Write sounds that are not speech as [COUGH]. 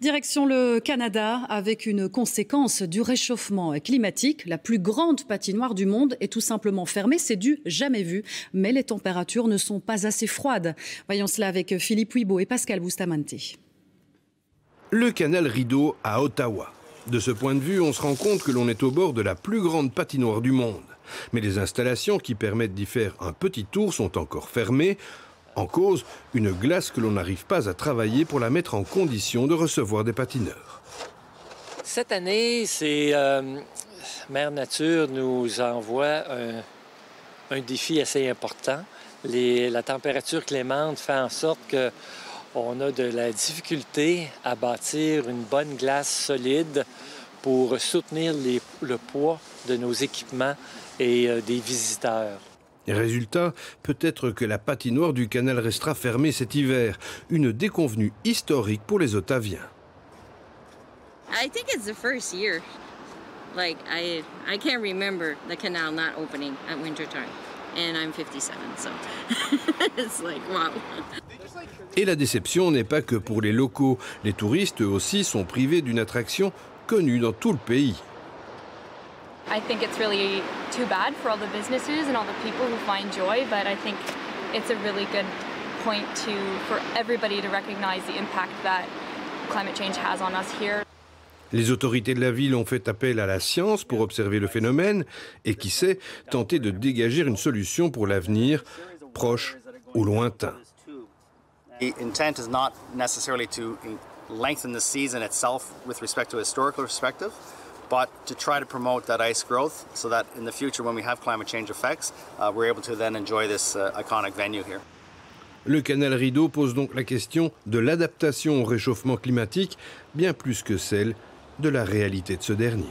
Direction le Canada avec une conséquence du réchauffement climatique. La plus grande patinoire du monde est tout simplement fermée. C'est du jamais vu. Mais les températures ne sont pas assez froides. Voyons cela avec Philippe Huibault et Pascal Bustamante. Le canal Rideau à Ottawa. De ce point de vue, on se rend compte que l'on est au bord de la plus grande patinoire du monde. Mais les installations qui permettent d'y faire un petit tour sont encore fermées. En cause, une glace que l'on n'arrive pas à travailler pour la mettre en condition de recevoir des patineurs. Cette année, euh, Mère Nature nous envoie un, défi assez important. la température clémente fait en sorte qu'on a de la difficulté à bâtir une bonne glace solide pour soutenir le poids de nos équipements et euh, des visiteurs. Résultat, peut-être que la patinoire du canal restera fermée cet hiver. Une déconvenue historique pour les Ottaviens. I think it's the first year. Like I, I can't remember the canal not opening at winter time, and I'm 57, so [LAUGHS] it's like wow. Et la déception n'est pas que pour les locaux. Les touristes eux aussi sont privés d'une attraction connue dans tout le pays. I think it's really too bad for all the businesses and all the people who find joy, but I think it's a really good point to for everybody to recognize the impact that climate change has on us here. Les autorités de la ville ont fait appel à la science pour observer le phénomène et, qui sait, tenter de dégager une solution pour l'avenir, proche ou lointain. The intent is not necessarily to lengthen the season itself with respect to a historical perspective but to try to promote that ice growth so that in the future, when we have climate change effects, uh, we're able to then enjoy this uh, iconic venue here. Le canal Rideau pose donc la question de l'adaptation au réchauffement climatique, bien plus que celle de la réalité de ce dernier.